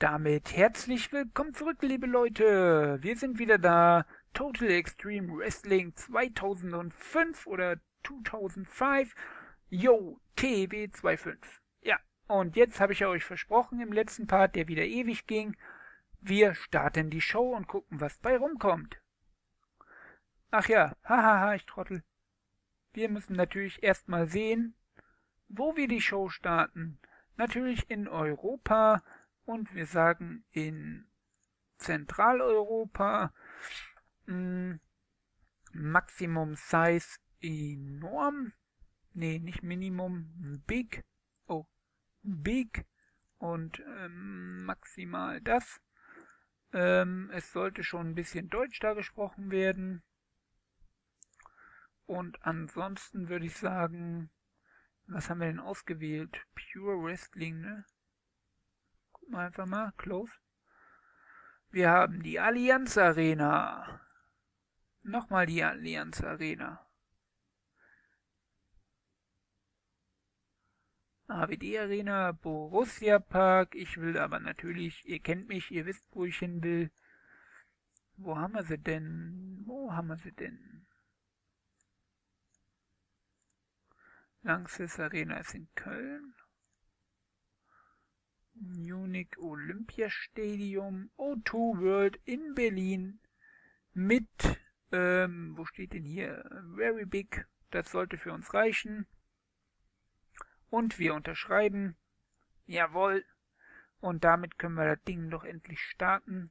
damit herzlich willkommen zurück, liebe Leute. Wir sind wieder da. Total Extreme Wrestling 2005 oder 2005. Yo, TW25. Ja, und jetzt habe ich euch versprochen im letzten Part, der wieder ewig ging, wir starten die Show und gucken, was bei rumkommt. Ach ja, hahaha, ich trottel. Wir müssen natürlich erstmal sehen, wo wir die Show starten. Natürlich in Europa und wir sagen in Zentraleuropa hm, Maximum Size enorm. Nee, nicht Minimum, Big. Oh, Big und ähm, maximal das. Ähm, es sollte schon ein bisschen Deutsch da gesprochen werden. Und ansonsten würde ich sagen, was haben wir denn ausgewählt? Pure Wrestling, ne? Wir einfach mal. Close. Wir haben die Allianz Arena. Nochmal die Allianz Arena. AWD Arena, Borussia Park. Ich will aber natürlich, ihr kennt mich, ihr wisst, wo ich hin will. Wo haben wir sie denn? Wo haben wir sie denn? Lanxess Arena ist in Köln. Munich Olympiastadium. O2 World in Berlin. Mit, ähm, wo steht denn hier? Very big. Das sollte für uns reichen. Und wir unterschreiben. Jawohl. Und damit können wir das Ding doch endlich starten.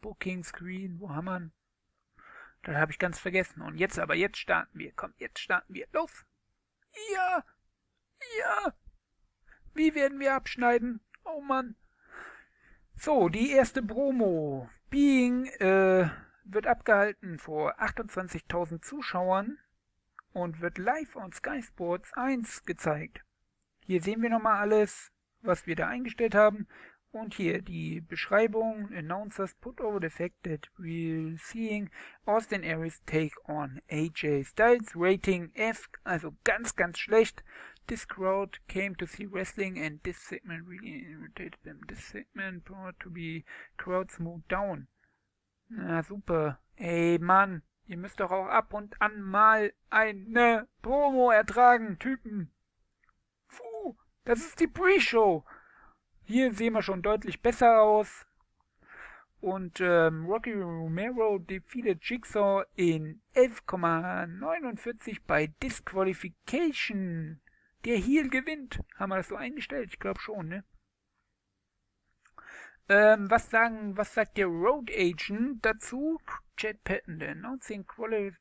Booking Screen, wo haben wir das habe ich ganz vergessen. Und jetzt aber, jetzt starten wir. Komm, jetzt starten wir. Los! Ja! Ja! Wie werden wir abschneiden? Oh Mann! So, die erste Promo. Being äh, wird abgehalten vor 28.000 Zuschauern und wird live on Sky Sports 1 gezeigt. Hier sehen wir nochmal alles, was wir da eingestellt haben. Und hier die Beschreibung. Announcers put over the fact that we're seeing Austin Aries take on AJ Styles. Rating F, also ganz, ganz schlecht. This crowd came to see wrestling and this segment really irritated them. This segment brought to be crowd smooth down. Na super. Ey Mann, ihr müsst doch auch ab und an mal eine Promo ertragen, Typen. Puh, das ist die Pre-Show. Hier sehen wir schon deutlich besser aus. Und ähm, Rocky Romero defeated Jigsaw in 11,49 bei Disqualification. Der Heel gewinnt. Haben wir das so eingestellt? Ich glaube schon, ne? Ähm, was sagen, was sagt der Road Agent dazu? Chad Patton, der Announcing Quality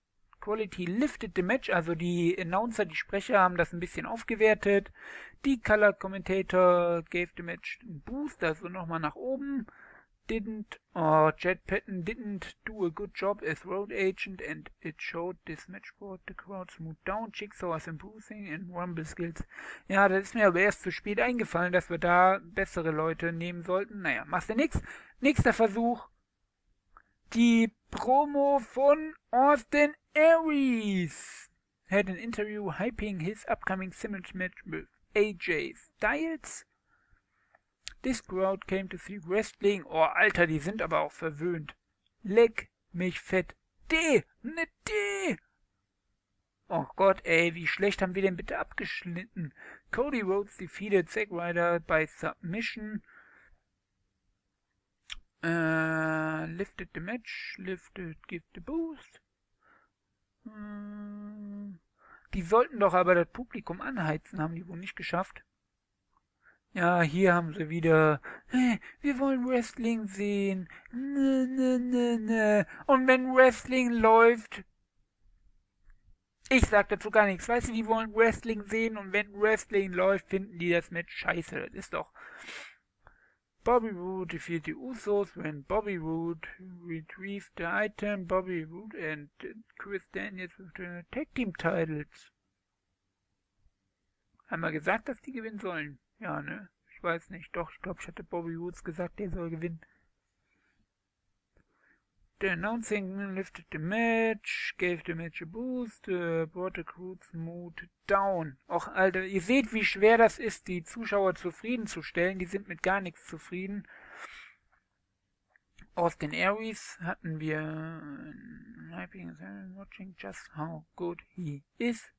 Quality lifted the match, also die Announcer, die Sprecher haben das ein bisschen aufgewertet. Die Color Commentator gave the match einen Boost, also nochmal nach oben. Didn't, oh, Jet Patton didn't do a good job as road agent and it showed this match brought the crowd smooth down. Jigsaw was improving in Rumble Skills. Ja, das ist mir aber erst zu spät eingefallen, dass wir da bessere Leute nehmen sollten. Naja, machst du nix. Nächster Versuch. Die Promo von Austin Aries had an interview hyping his upcoming singles match with AJ Styles. This crowd came to see wrestling. Oh, Alter, die sind aber auch verwöhnt. Leck mich fett. D, ne D. Oh Gott, ey, wie schlecht haben wir denn bitte abgeschnitten? Cody Rhodes defeated Zack Ryder by submission. Uh, lifted the match, lifted, give the boost. Hm, die sollten doch aber das Publikum anheizen, haben die wohl nicht geschafft. Ja, hier haben sie wieder, hey, wir wollen Wrestling sehen. Ne, ne, ne, ne. Und wenn Wrestling läuft, ich sag dazu gar nichts. Weißt du, die wollen Wrestling sehen und wenn Wrestling läuft, finden die das Match scheiße. Das ist doch, Bobby Roode defeated the Usos when Bobby Roode retrieved the item. Bobby Roode and Chris Daniels with the Tag Team Titles. Haben wir gesagt, dass die gewinnen sollen? Ja, ne? Ich weiß nicht. Doch, ich glaube, ich hatte Bobby Woods gesagt, der soll gewinnen. The announcing lifted the match, gave the match a boost, uh, brought the crew's mood down. Och, Alter, ihr seht, wie schwer das ist, die Zuschauer zufriedenzustellen. Die sind mit gar nichts zufrieden. Austin Aries hatten wir watching just how good he is.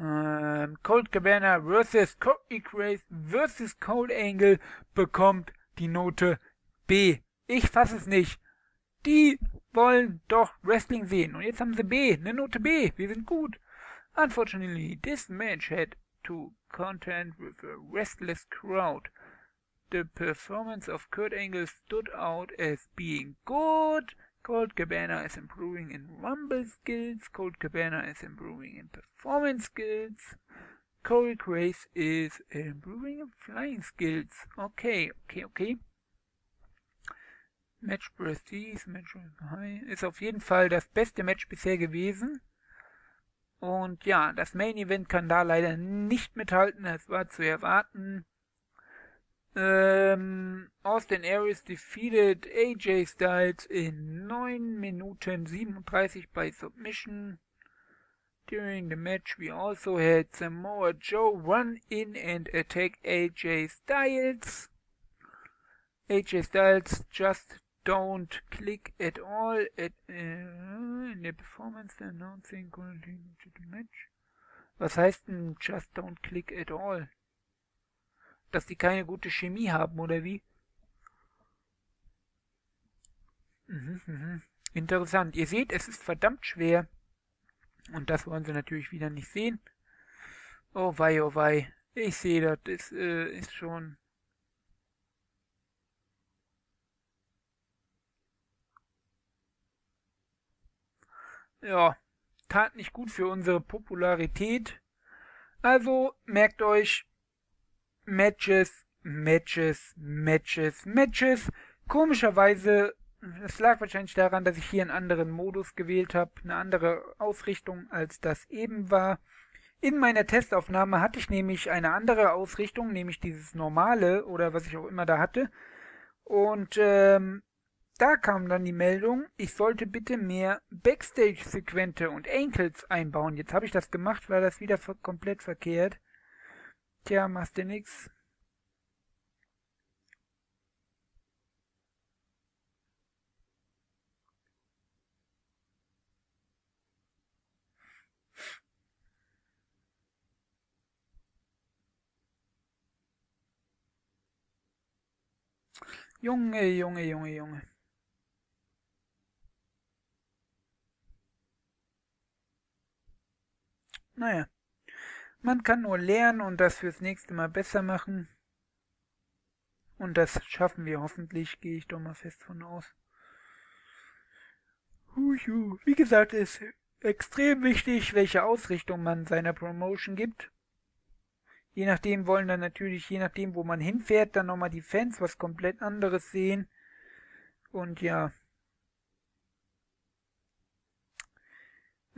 Ähm, Cold Cabana versus Courtney Grace versus Cold Angle bekommt die Note B. Ich fasse es nicht. Die wollen doch Wrestling sehen. Und jetzt haben sie B, eine Note B. Wir sind gut. Unfortunately, this match had to content with a restless crowd. The performance of Kurt Angle stood out as being good. Colt Cabana is improving in rumble skills. Colt Cabana is improving in performance skills. Corey Grace is improving in flying skills. Okay, okay, okay. Match Prestige, Match High ist auf jeden Fall das beste Match bisher gewesen. Und ja, das Main Event kann da leider nicht mithalten, es war zu erwarten. Ähm, Austin Aries defeated AJ Styles in 9 Minuten 37 by submission. During the match, we also had Samoa Joe run in and attack AJ Styles. AJ Styles just don't click at all at uh, in the performance announcing continuing to the match. Was heißt denn just don't click at all? Dass die keine gute Chemie haben, oder wie? Mhm, mhm. Interessant. Ihr seht, es ist verdammt schwer. Und das wollen sie natürlich wieder nicht sehen. Oh wei, oh wei. Ich sehe, das ist, äh, ist schon ja, tat nicht gut für unsere Popularität. Also merkt euch Matches, Matches, Matches, Matches. Komischerweise, es lag wahrscheinlich daran, dass ich hier einen anderen Modus gewählt habe, eine andere Ausrichtung als das eben war. In meiner Testaufnahme hatte ich nämlich eine andere Ausrichtung, nämlich dieses normale oder was ich auch immer da hatte. Und ähm, da kam dann die Meldung, ich sollte bitte mehr Backstage-Sequente und Ankles einbauen. Jetzt habe ich das gemacht, war das wieder komplett verkehrt. Tja, machst du nix. Junge, Junge, Junge, Junge. Naja, man kann nur lernen und das fürs nächste Mal besser machen. Und das schaffen wir hoffentlich, gehe ich doch mal fest von aus. Huhu. Wie gesagt, ist extrem wichtig, welche Ausrichtung man seiner Promotion gibt. Je nachdem wollen dann natürlich, je nachdem, wo man hinfährt, dann nochmal die Fans was komplett anderes sehen. Und ja,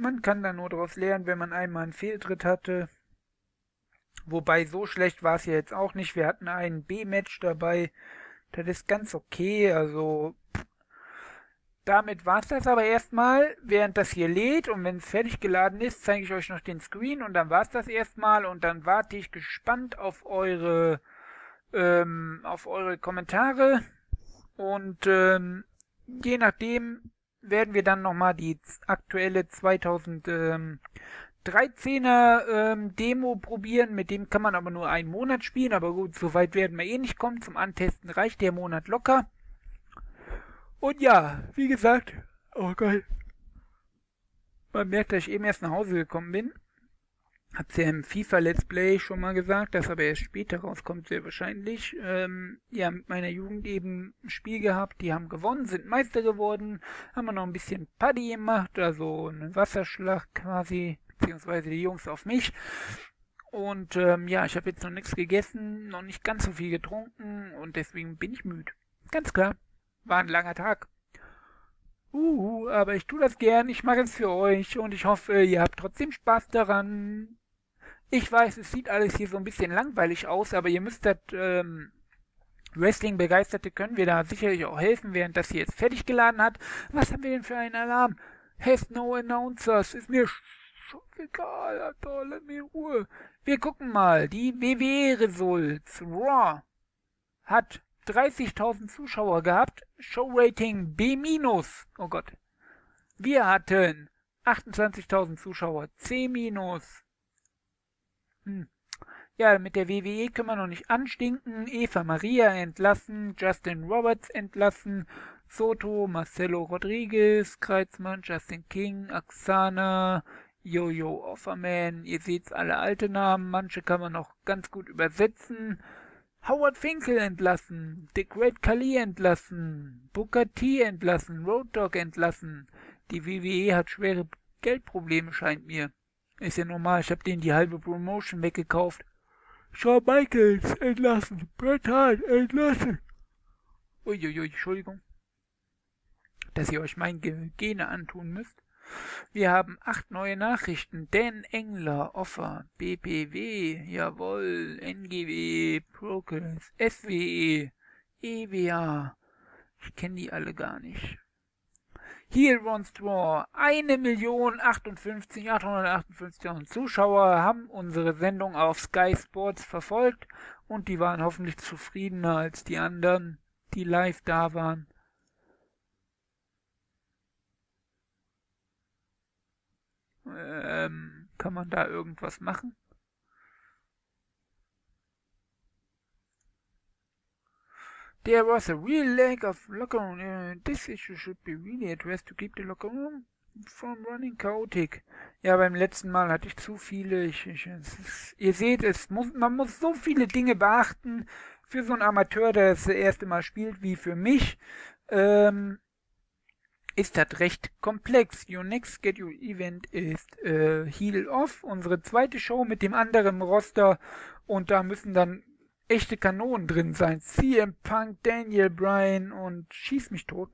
Man kann da nur daraus lernen, wenn man einmal einen Fehltritt hatte. Wobei so schlecht war es ja jetzt auch nicht. Wir hatten ein B-Match dabei. Das ist ganz okay. Also damit war es das aber erstmal, während das hier lädt und wenn es fertig geladen ist, zeige ich euch noch den Screen und dann war es das erstmal und dann warte ich gespannt auf eure ähm, auf eure Kommentare und ähm, je nachdem werden wir dann nochmal die aktuelle 2013er ähm, Demo probieren. Mit dem kann man aber nur einen Monat spielen. Aber gut, so weit werden wir eh nicht kommen. Zum Antesten reicht der Monat locker. Und ja, wie gesagt, oh geil. Man merkt, dass ich eben erst nach Hause gekommen bin. Hab's ja im FIFA Let's Play schon mal gesagt, das aber erst später rauskommt, sehr wahrscheinlich. Ähm, ja, mit meiner Jugend eben ein Spiel gehabt, die haben gewonnen, sind Meister geworden, haben wir noch ein bisschen Paddy gemacht, also einen Wasserschlag quasi, beziehungsweise die Jungs auf mich. Und ähm, ja, ich habe jetzt noch nichts gegessen, noch nicht ganz so viel getrunken und deswegen bin ich müde. Ganz klar, war ein langer Tag. Uh, aber ich tue das gern, ich mache es für euch und ich hoffe, ihr habt trotzdem Spaß daran. Ich weiß, es sieht alles hier so ein bisschen langweilig aus, aber ihr müsst das ähm, Wrestling-Begeisterte können wir da sicherlich auch helfen, während das hier jetzt fertig geladen hat. Was haben wir denn für einen Alarm? Has no announcers. Ist mir egal, Alter, lass mir in Ruhe. Wir gucken mal. Die WWE-Results. Raw hat 30.000 Zuschauer gehabt. Show-Rating B-. Oh Gott. Wir hatten 28.000 Zuschauer. C-. Hm. Ja, mit der WWE können wir noch nicht anstinken. Eva Maria entlassen, Justin Roberts entlassen, Soto, Marcelo Rodriguez, Kreuzmann, Justin King, Axana, Jojo Offerman. Ihr seht's alle alte Namen, manche kann man noch ganz gut übersetzen. Howard Finkel entlassen, Dick Great Khali entlassen, Booker T entlassen, Road Dogg entlassen. Die WWE hat schwere Geldprobleme, scheint mir. Ist ja normal, ich hab denen die halbe Promotion weggekauft. Shawn Michaels entlassen. Bret Hart entlassen. Uiuiui, Entschuldigung, dass ihr euch mein Gene antun müsst. Wir haben acht neue Nachrichten. Dan Engler, Offer, BPW, jawohl, NGW, Progress, SWE, EWA. Ich kenne die alle gar nicht. Heel Ron Straw. Eine Million 58, 858 Zuschauer haben unsere Sendung auf Sky Sports verfolgt und die waren hoffentlich zufriedener als die anderen, die live da waren. Ähm, kann man da irgendwas machen? There was a real lack of locker room. Uh, this issue should be really addressed to keep the locker room from running chaotic. Ja, beim letzten Mal hatte ich zu viele. Ich, ich, ist, ihr seht, es muss, man muss so viele Dinge beachten für so einen Amateur, der das erste Mal spielt, wie für mich. Ähm, ist das recht komplex. Your next schedule event ist äh, Heal Off, unsere zweite Show mit dem anderen Roster und da müssen dann echte Kanonen drin sein. CM Punk, Daniel Bryan und schieß mich tot.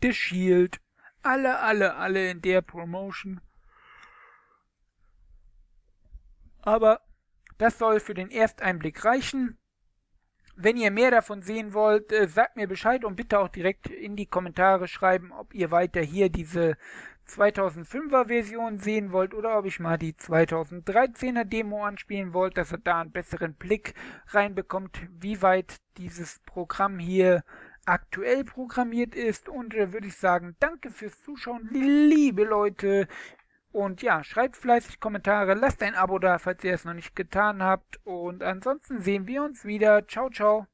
The Shield. Alle, alle, alle in der Promotion. Aber das soll für den Ersteinblick reichen. Wenn ihr mehr davon sehen wollt, äh, sagt mir Bescheid und bitte auch direkt in die Kommentare schreiben, ob ihr weiter hier diese 2005er Version sehen wollt oder ob ich mal die 2013er Demo anspielen wollt, dass ihr da einen besseren Blick reinbekommt, wie weit dieses Programm hier aktuell programmiert ist. Und da würde ich sagen, danke fürs Zuschauen, liebe Leute. Und ja, schreibt fleißig Kommentare, lasst ein Abo da, falls ihr es noch nicht getan habt. Und ansonsten sehen wir uns wieder. Ciao, ciao.